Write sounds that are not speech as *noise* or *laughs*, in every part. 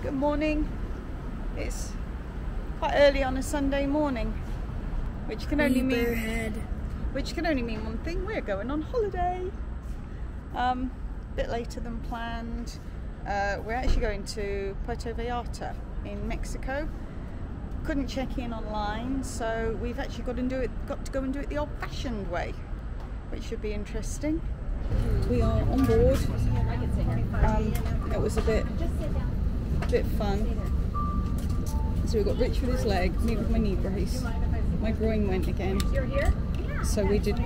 Good morning. It's quite early on a Sunday morning, which can only mean Bearhead. which can only mean one thing: we're going on holiday. Um, a bit later than planned. Uh, we're actually going to Puerto Vallarta in Mexico. Couldn't check in online, so we've actually got to do it. Got to go and do it the old-fashioned way, which should be interesting. We are on board. Um, it was a bit, bit fun. So we got Rich with his leg, me with my knee brace. My groin went again. So we did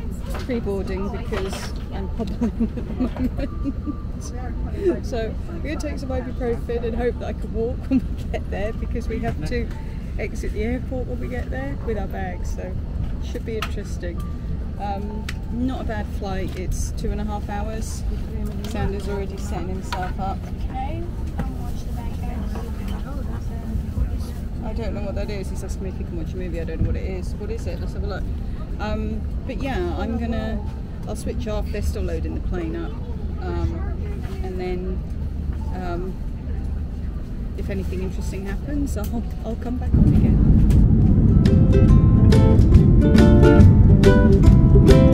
pre-boarding because I'm hobbling at the moment. *laughs* so we're going to take some ibuprofen and hope that I can walk when we get there because we have to exit the airport when we get there with our bags. So should be interesting. Um, not a bad flight. It's two and a half hours. Xander's already setting himself up. I don't know what that is. He's asking me if he can watch a movie. I don't know what it is. What is it? Let's have a look. Um, but yeah, I'm gonna. I'll switch off. They're still loading the plane up, um, and then um, if anything interesting happens, I'll I'll come back on again.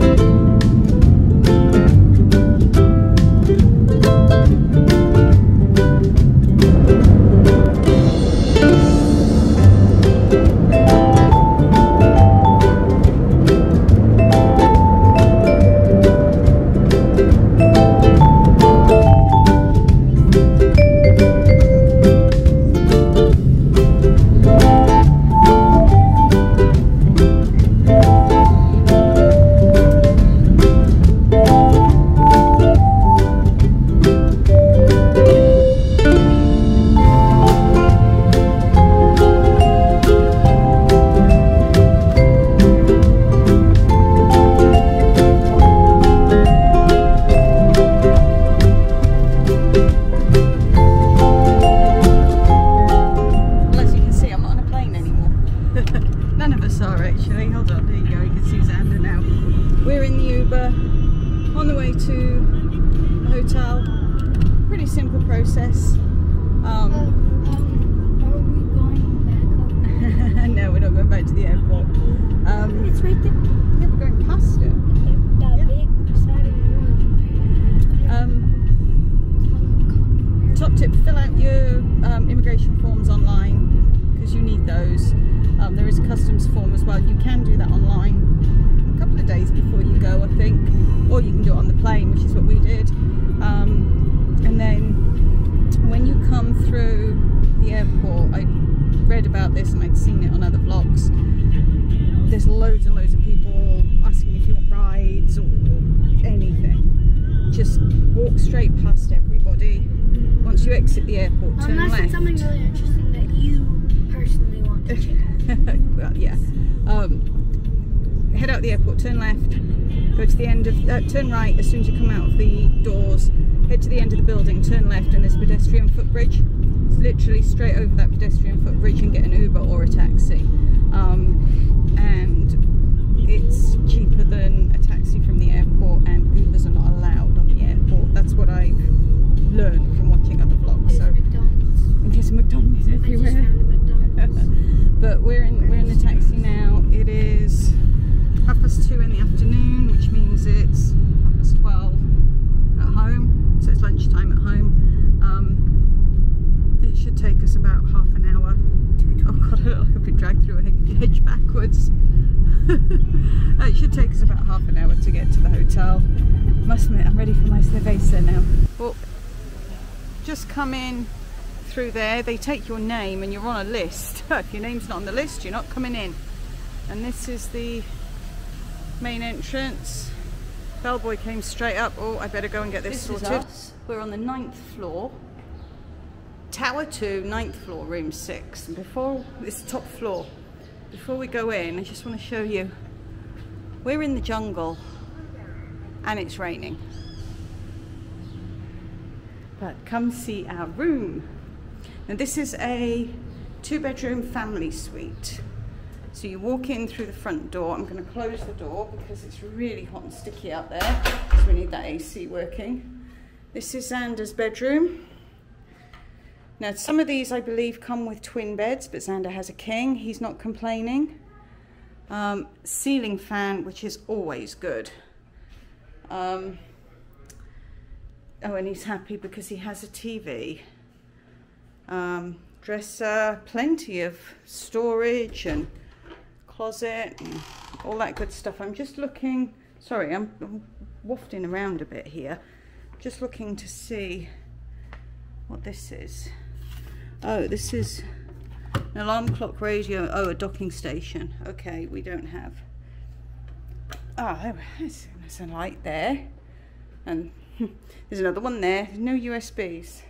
Well you can do that online a couple of days before you go I think or you can do it on the plane which is what we did um, and then when you come through the airport I read about this and I'd seen it on other vlogs there's loads and loads of people asking if you want rides or anything just walk straight past everybody. Once you exit the airport, turn Unless left. it's something really interesting that you personally want to check out. *laughs* well, yeah. Um, head out the airport, turn left, go to the end of, uh, turn right as soon as you come out of the doors, head to the end of the building, turn left, and there's a pedestrian footbridge. It's literally straight over that pedestrian footbridge and get an Uber or a taxi. Um, and it's cheaper than a taxi from the airport, and Ubers are not allowed on the airport. That's what I've learned from watching other vlogs. Means it's past twelve at home. So it's lunchtime at home. Um, it should take us about half an hour. *laughs* Oh god, *laughs* I I've been dragged through a hedge- backwards. *laughs* It should take us about half an hour to get to the hotel. I Must admit, I'm ready for my cerveza now. Well, just come in through there, they take your name and you're on a list. if your name's not on the list, you're not coming in. And this is the main entrance. Bellboy came straight up. Oh, I better go and get this, This is sorted. We're on the ninth floor. Tower 2, ninth floor, room 6. And before, this top floor, before we go in, I just want to show you. We're in the jungle and it's raining. But come see our room. Now this is a two bedroom family suite. So you walk in through the front door. I'm going to close the door because it's really hot and sticky out there. So we need that AC working. This is Xander's bedroom. Now, some of these, I believe, come with twin beds, but Xander has a king. He's not complaining. Um, ceiling fan, which is always good. Um, oh, and he's happy because he has a TV. Um, dresser, plenty of storage and closet all that good stuff. I'm just looking, sorry, I'm, I'm wafting around a bit here. Just looking to see what this is. Oh, this is an alarm clock radio. Oh, a docking station. Okay, we don't have. Ah, oh, there's, there's a light there. And *laughs* there's another one there. No USBs.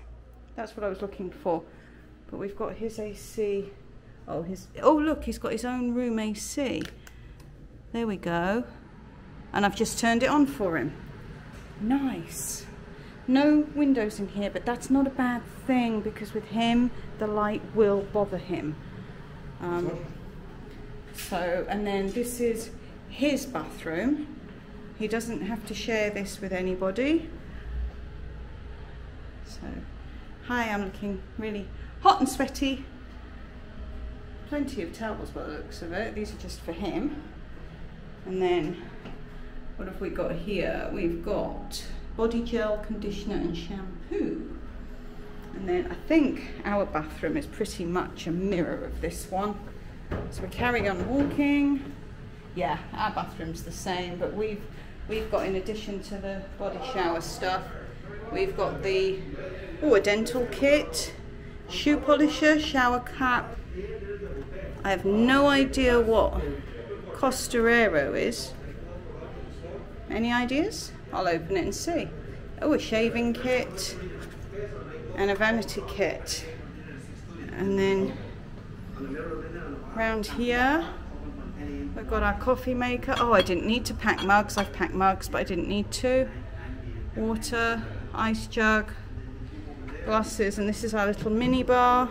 That's what I was looking for. But we've got his AC. Oh, his. Oh, look, he's got his own room AC. There we go. And I've just turned it on for him. Nice no windows in here but that's not a bad thing because with him the light will bother him um, so and then this is his bathroom he doesn't have to share this with anybody so hi I'm looking really hot and sweaty plenty of towels by the looks of it these are just for him and then what have we got here we've got body gel, conditioner and shampoo. And then I think our bathroom is pretty much a mirror of this one. So we carry on walking. Yeah, our bathroom's the same, but we've we've got in addition to the body shower stuff, we've got the oh a dental kit, shoe polisher, shower cap. I have no idea what Costarero is. Any ideas? I'll open it and see. Oh, a shaving kit and a vanity kit. And then around here, we've got our coffee maker. Oh, I didn't need to pack mugs. I've packed mugs, but I didn't need to. Water, ice jug, glasses, and this is our little mini bar.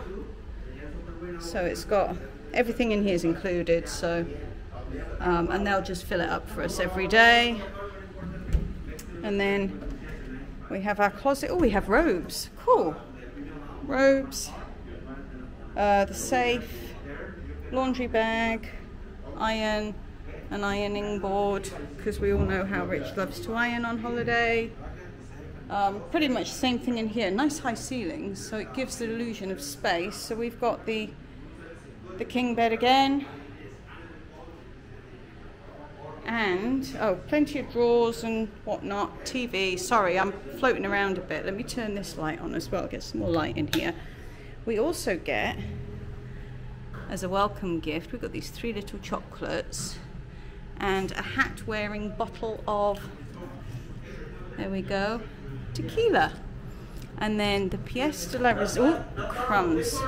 So it's got everything in here is included. So, um, and they'll just fill it up for us every day. And then we have our closet. Oh, we have robes. Cool. Robes. Uh, the safe. Laundry bag. Iron. An ironing board. Because we all know how Rich loves to iron on holiday. Um, pretty much same thing in here. Nice high ceilings. So it gives the illusion of space. So we've got the the king bed again. And oh plenty of drawers and whatnot TV sorry I'm floating around a bit. Let me turn this light on as well get some more light in here. We also get as a welcome gift we've got these three little chocolates and a hat wearing bottle of there we go tequila. And then the pièce de la oh, crumbs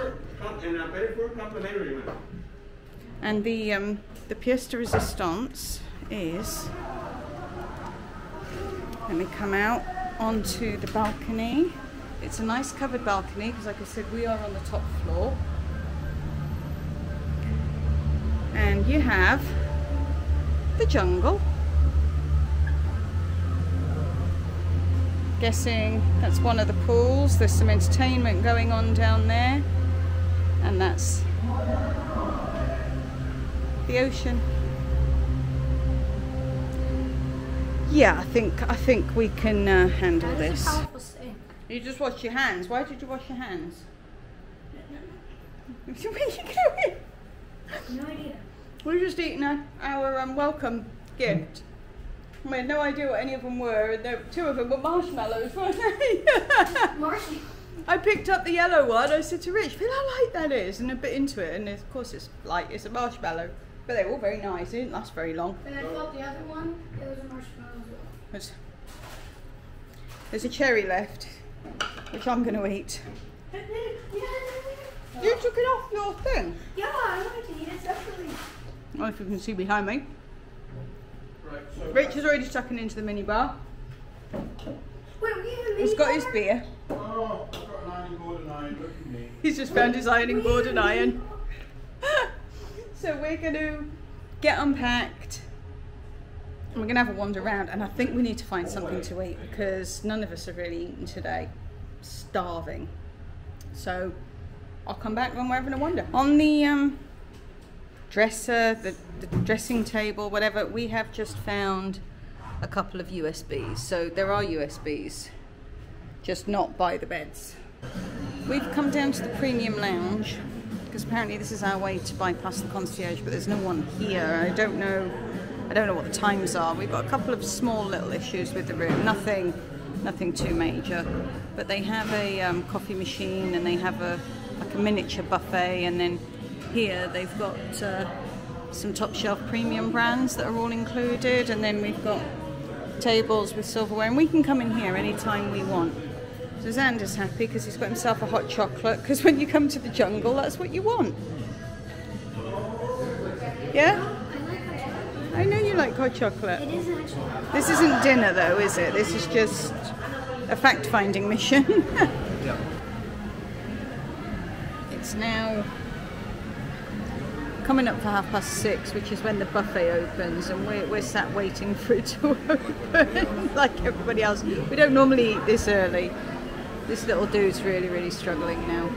and the um, the pièce de resistance is, let me come out onto the balcony. It's a nice covered balcony because like I said, we are on the top floor. And you have the jungle. Guessing that's one of the pools. There's some entertainment going on down there. And that's the ocean. Yeah, I think I think we can uh, handle this. You just wash your hands. Why did you wash your hands? *laughs* Where are you going? No idea. We're just eating our, our um, welcome gift. We had no idea what any of them were. There, two of them were marshmallows, weren't they? *laughs* Marshmallows. I picked up the yellow one. I said to Rich, "Feel how light that is," and a bit into it, and of course it's light. It's a marshmallow, but they're all very nice. They didn't last very long. And I thought the other one, it was a marshmallow. There's, there's a cherry left, which I'm going to eat. *laughs* You took it off your thing? Yeah, I wanted to eat it separately. Well, if you can see behind me. Right, so Rich is already tucking into the mini bar. Wait, we have a mini He's got bar? his beer. Oh. He's just found his ironing board and iron. *laughs* so we're going to get unpacked. And we're going to have a wander around. And I think we need to find something to eat because none of us have really eaten today. Starving. So I'll come back when we're having a wander. On the um, dresser, the, the dressing table, whatever, we have just found a couple of USBs. So there are USBs, just not by the beds. We've come down to the premium lounge because apparently this is our way to bypass the concierge, but there's no one here. I don't know. I don't know what the times are. We've got a couple of small little issues with the room. Nothing, nothing too major. But they have a um, coffee machine and they have a like a miniature buffet, and then here they've got uh, some top shelf premium brands that are all included, and then we've got tables with silverware, and we can come in here anytime we want. So Xander's happy because he's got himself a hot chocolate. Because when you come to the jungle, that's what you want. Yeah, I know you like hot chocolate. It is actually. This isn't dinner though, is it? This is just a fact-finding mission. *laughs* It's now coming up for half past six, which is when the buffet opens, and we're, we're sat waiting for it to *laughs* open like everybody else. We don't normally eat this early. This little dude's really, really struggling now.